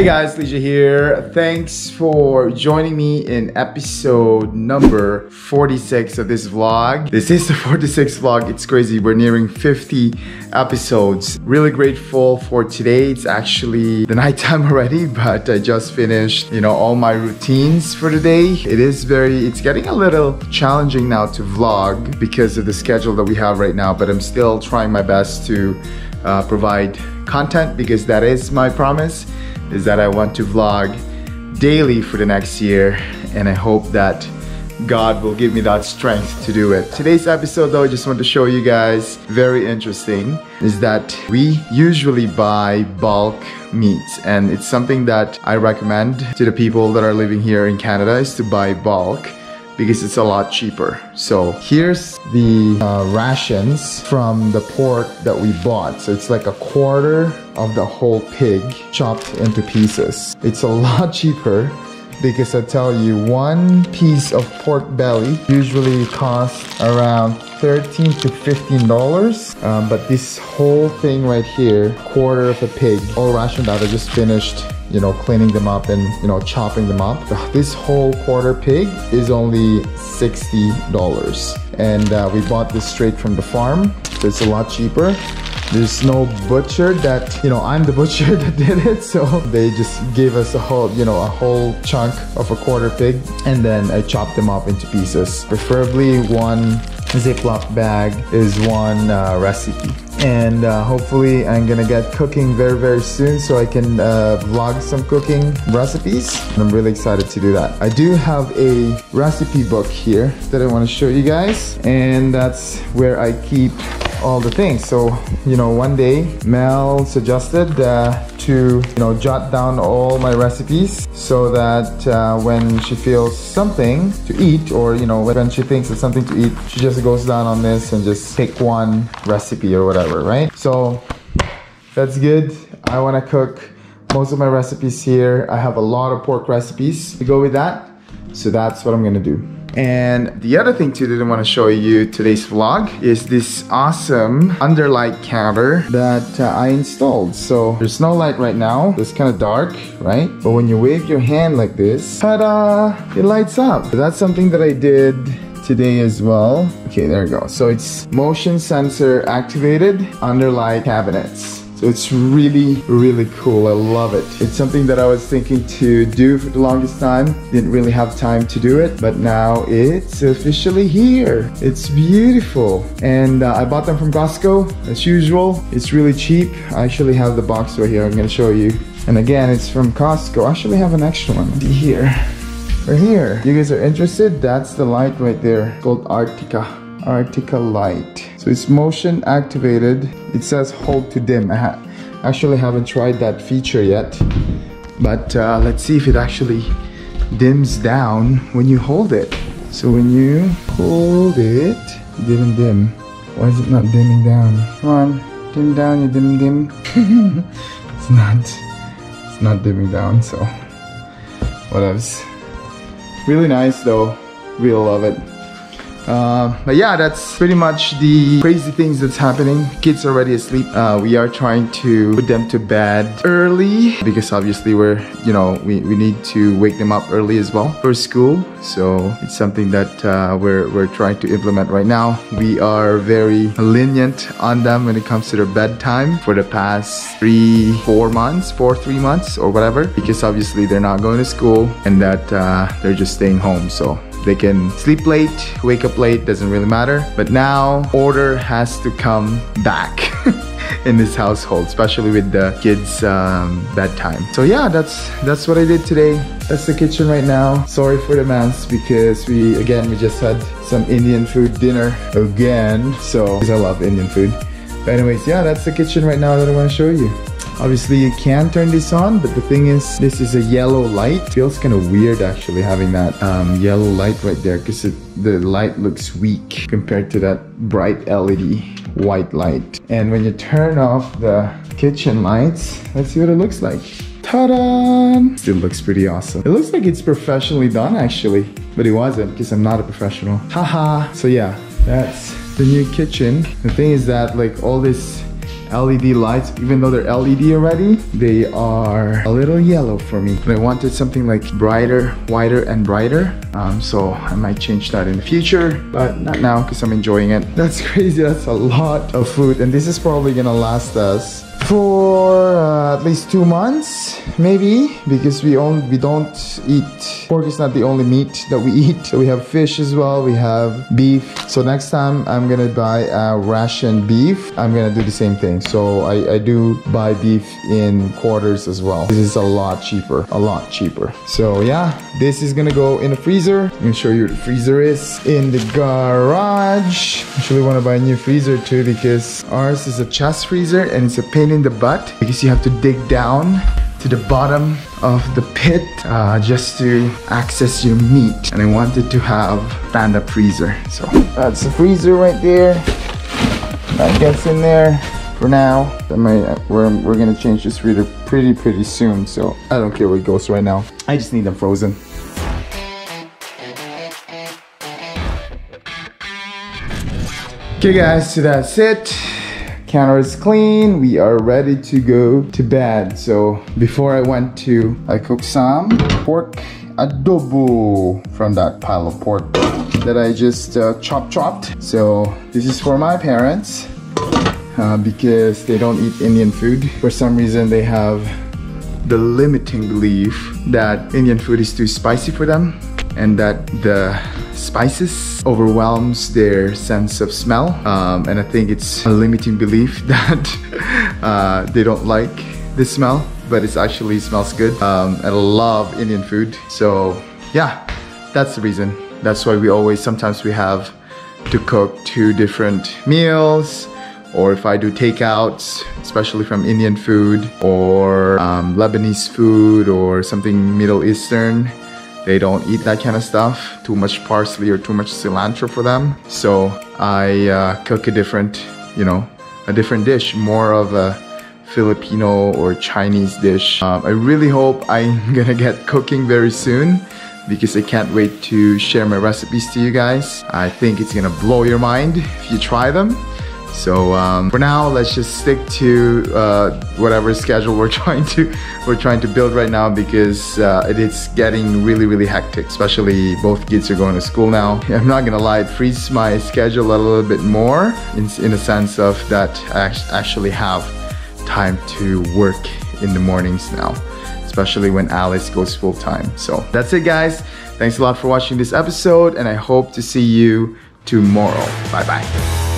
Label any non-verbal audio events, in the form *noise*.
Hey guys, Leisha here. Thanks for joining me in episode number 46 of this vlog. This is the *laughs* 46th vlog. It's crazy. We're nearing 50 episodes. Really grateful for today. It's actually the *laughs* nighttime already, but I just finished, you know, all my routines for the day. It is very, it's getting a little challenging now to vlog because of the schedule that we have right now, but I'm still trying my best to uh, provide content because that is my promise is that I want to vlog daily for the next year and I hope that God will give me that strength to do it. Today's episode though, I just want to show you guys, very interesting, is that we usually buy bulk meats and it's something that I recommend to the people that are living here in Canada is to buy bulk because it's a lot cheaper. So here's the uh, rations from the pork that we bought. So it's like a quarter of the whole pig chopped into pieces. It's a *laughs* lot cheaper because I tell you one piece of pork belly usually costs around 13 to 15 dollars um, but this whole thing right here quarter of a pig all rationed out I just finished you know, cleaning them up and, you know, chopping them up. This whole quarter pig is only $60. And uh, we bought this straight from the farm. So it's a lot cheaper. There's no butcher that, you know, I'm the *laughs* butcher that did it. So they just gave us a whole, you know, a whole chunk of a quarter pig. And then I chopped them up into pieces. Preferably one Ziploc bag is one uh, recipe. And uh, hopefully I'm gonna get cooking very very soon so I can uh, vlog some cooking recipes. And I'm really excited to do that. I do have a recipe book here that I want to show you guys. And that's where I keep all the things. So, you know, one day Mel suggested uh, to, you know, jot down all my recipes so that uh, when she feels something to eat or, you know, when she thinks of something to eat, she just goes down on this and just pick one recipe or whatever, right? So that's good. I want to cook most of my recipes here. I have a lot of pork recipes to go with that. So that's what I'm gonna do. And the other thing too that I want to show you today's vlog is this awesome underlight counter that uh, I installed. So there's no light right now. It's kind of dark, right? But when you wave your hand like this, ta-da, it lights up. So that's something that I did today as well. Okay, there we go. So it's motion sensor activated underlight cabinets. So it's really, really cool. I love it. It's something that I was thinking to do for the longest time. Didn't really have time to do it, but now it's officially here. It's beautiful. And uh, I bought them from Costco as usual. It's really cheap. I actually have the box right here. I'm gonna show you. And again, it's from Costco. I actually have an extra one. Here. Right here. You guys are interested? That's the light right there called Artika. Artika light. So it's motion activated. It says hold to dim. I ha actually haven't tried that feature yet. But uh, let's see if it actually dims down when you hold it. So when you hold it, it didn't dim. Why is it not dimming down? Come on, dim down, you dim dim. *laughs* it's not, it's not dimming down, so what else? Really nice though, really love it. Uh, but yeah, that's pretty much the crazy things that's happening. Kids already asleep. Uh, we are trying to put them to bed early because obviously we're, you know, we, we need to wake them up early as well for school. So it's something that uh, we're, we're trying to implement right now. We are very lenient on them when it comes to their bedtime for the past three, four months, four, three months or whatever, because obviously they're not going to school and that uh, they're just staying home. So they can sleep late, wake up late, doesn't really matter. But now order has to come back. *laughs* in this household, especially with the kids' um, bedtime. So yeah, that's that's what I did today. That's the kitchen right now. Sorry for the mess because we again we just had some Indian food dinner again. So I love Indian food. But anyways, yeah, that's the kitchen right now that I want to show you. Obviously you can turn this on, but the thing is, this is a yellow light. Feels kind of weird actually having that um, yellow light right there because the light looks weak compared to that bright LED white light. And when you turn off the kitchen lights, let's see what it looks like. Ta-da! Still looks pretty awesome. It looks like it's professionally done actually, but it wasn't because I'm not a professional. Haha! so yeah, that's the new kitchen. The thing is that like all this LED lights, even though they're LED already, they are a little yellow for me. I wanted something like brighter, whiter, and brighter. Um, so I might change that in the future, but not now because I'm enjoying it. *laughs* That's crazy. That's a lot of food, and this is probably gonna last us for uh, at least two months maybe because we only we don't eat. Pork is not the only meat that we *laughs* eat. So we have fish as well we have beef. So next time i'm gonna buy a ration beef. I'm gonna do the same thing. So I, I do buy beef in quarters as well. This is a lot cheaper a lot cheaper. So yeah this is gonna go in the freezer. I'm show you the freezer is in the garage. Actually want to buy a new freezer too because ours is a chest freezer and it's a pain in the butt. Because you have to dig down to the bottom of the pit uh, just to access your meat. And I wanted to have stand-up freezer. So that's the freezer right there. That gets in there for now. That might, we're, we're gonna change this freezer pretty pretty soon. So I don't care where it goes right now. I just need them frozen. Okay guys, so that's it counter is clean we are ready to go to bed. So before i went to i cooked some pork adobo from that pile of pork that i just uh, chopped chopped. So this is for my parents uh, because they don't eat indian food. For some reason they have the limiting belief that indian food is too spicy for them and that the spices overwhelms their sense of smell um, and I think it's a limiting belief *laughs* that uh, they don't like the smell but it actually smells good. Um, and I love Indian food. So yeah that's the reason. That's why we always sometimes we have to cook two different meals or if I do takeouts, especially from Indian food or um, Lebanese food or something Middle Eastern, they don't eat that kind of stuff, too much parsley or too much cilantro for them. So I uh, cook a different, you know, a different dish, more of a Filipino or Chinese dish. Um, I really hope I'm *laughs* gonna get cooking very soon because I can't wait to share my recipes to you guys. I think it's gonna blow your mind if you try them. So um, for now, let's just stick to uh, whatever schedule we're *laughs* trying to we're trying to build right now because uh, it is getting really really hectic. Especially both kids are going to school now. *laughs* I'm not gonna lie, it frees my schedule a little bit more in in the sense of that I actually have time to work in the mornings now especially when Alice goes full time. So that's it guys. Thanks a lot for watching this episode and I hope to see you tomorrow. Bye bye.